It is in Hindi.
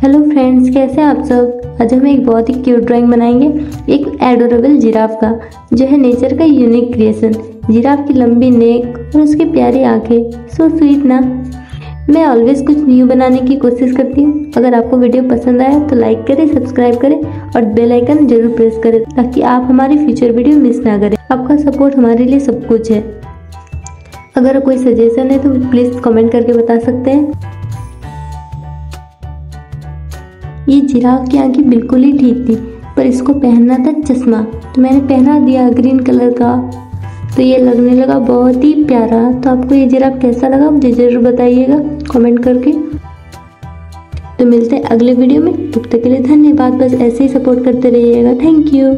हेलो फ्रेंड्स, कैसे आप सब? आज हम एक बहुत ही क्यूट ड्राइंग बनाएँगे, एक एडोरेबल जिराफ का, जो है नेचर का यूनिक क्रिएशन जिराफ की लंबी नेक और उसकी प्यारी आँखें. सो स्वीट ना? मैं ऑलवेज कुछ न्यू बनाने की कोशिश करती हूँ। अगर आपको वीडियो पसंद आया तो लाइक करें सब्सक्राइब करें और बेल आइकन ज़रूर प्रेस करें, ताकि आप हमारी फ्यूचर वीडियो मिस ना करें। आपका सपोर्ट हमारे लिए सब कुछ है। अगर कोई सजेशन है तो प्लीज़ कमेंट करके बता सकते हैं। ये जिराफ की आँखें बिल्कुल ही ठीक थी, पर इसको पहनना था चश्मा। तो मैंने पहना दिया ग्रीन कलर का। तो ये लगने लगा बहुत ही प्यारा। तो आपको ये जिराफ कैसा लगा मुझे ज़रूर बताइएगा कमेंट करके। तो मिलते हैं अगले वीडियो में। तब तक के लिए धन्यवाद। बस ऐसे ही सपोर्ट करते रहिएगा। Thank you.